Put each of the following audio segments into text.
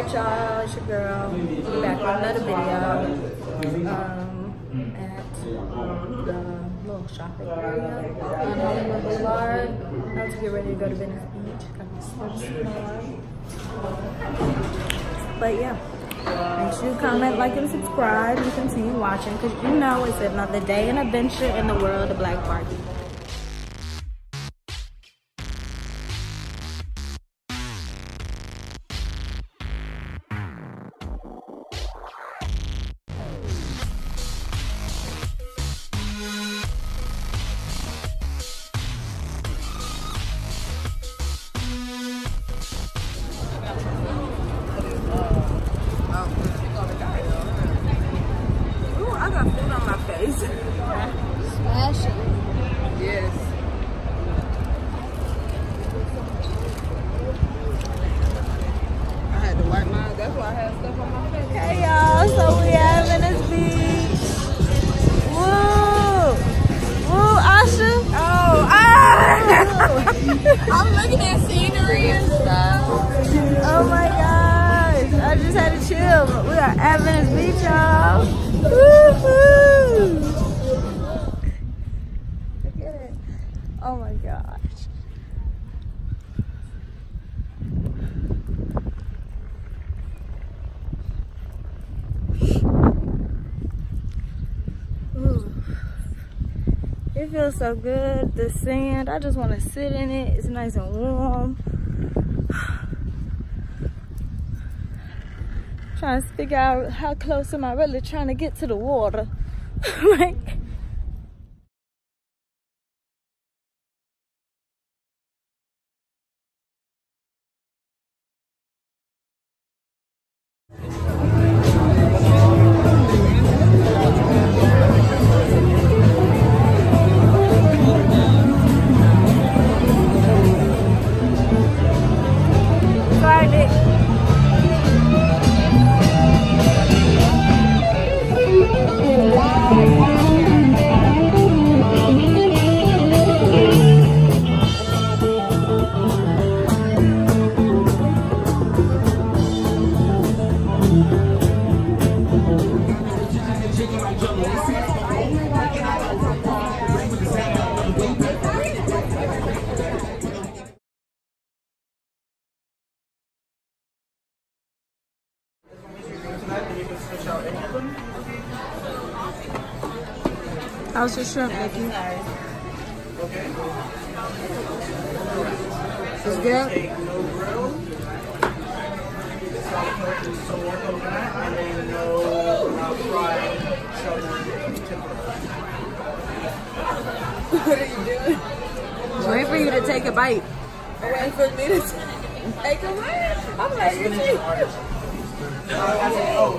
Alright y'all, it's your girl. We're back with another video. Um, at the little shopping area on Boulevard. About to get ready to go to Venice Beach. But yeah. Make sure you comment, like, and subscribe and continue watching because you know it's another day and adventure in the world of Black Barbee. I'm looking at scenery and stuff. Oh my gosh, I just had to chill. We are at Venice Beach, y'all. Woo-hoo! Look at it. Oh my gosh. Ooh. It feels so good. The sand, I just want to sit in it. It's nice and warm. trying to figure out how close am I really trying to get to the water. like, How's your shrimp, Nikki? It's good. What are you doing? Wait for you to take a bite. I'm waiting for me to take a bite. I'm like,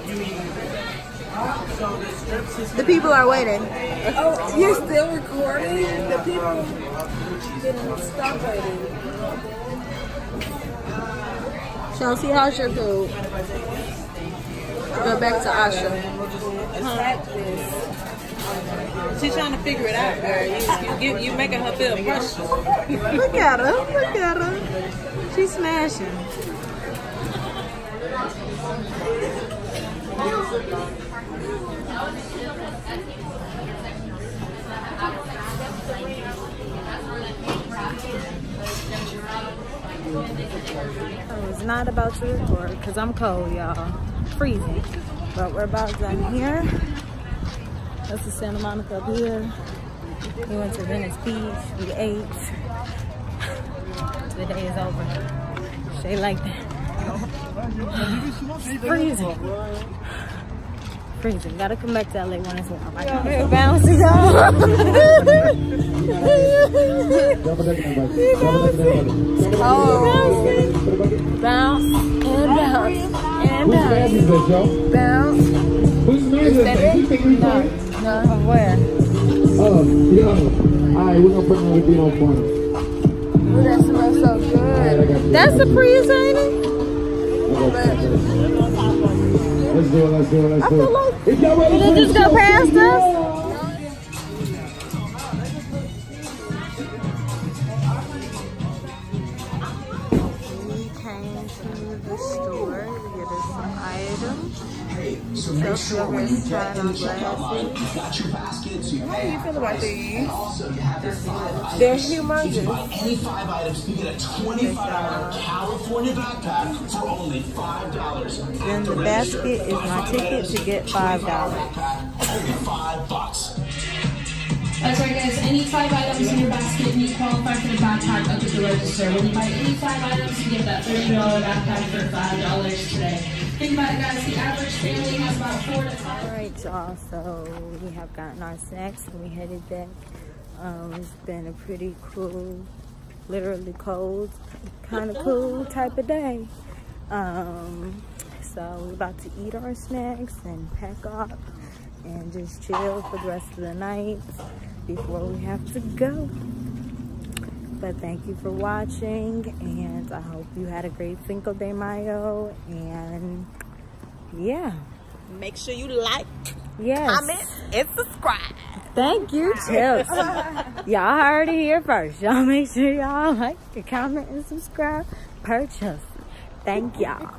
you The people are waiting. Oh, you're still recording? The people didn't stop waiting. Chelsea, how's your food? Go back to Asha. She's trying to figure it out, girl. You, you, you making her feel precious. Look at her. Look at her. She's smashing. Oh, I was not about to record because I'm cold, y'all. Freezing. But we're about done here. That's the Santa Monica up here. We went to Venice Beach. We ate. The day is over. Shay like that. It's freezing. Freezing. Gotta come back to LA when it's warm. I got here bouncing Oh. Bounce and bounce and bounce. Bounce. Who's mad Is that that? it? You think we No. fine? No. Where? Oh, yo. Alright, we're gonna put another beat on for him. Ooh, that smells so Alright, I got good. you. That's a Prius, Let's do it, let's do it, let's I do it. If y'all ready for it just go past us? So make sure when you get in the checkout line, glasses. you got your baskets, you How do you feel about these? Also, you have your five items. They're If you buy humongous. any five items, you get a $25 California backpack for only $5. Then the basket is my ticket to get $5. Only five bucks. That's right, guys. Any five items in your basket, and you qualify for the backpack up at the register. When you buy any five items, you get that $30 backpack for $5 today. Think about it, guys. The average family has about four to five. All right, y'all. So we have gotten our snacks and we headed back. Um, it's been a pretty cool, literally cold, kind of cool type of day. Um, so we're about to eat our snacks and pack up and just chill for the rest of the night before we have to go. But thank you for watching, and I hope you had a great Cinco de Mayo. And yeah, Make sure you like, yes. comment, and subscribe. Thank you, Chelsea. y'all heard it here first. Y'all make sure y'all like, comment, and subscribe. Purchase. Thank y'all.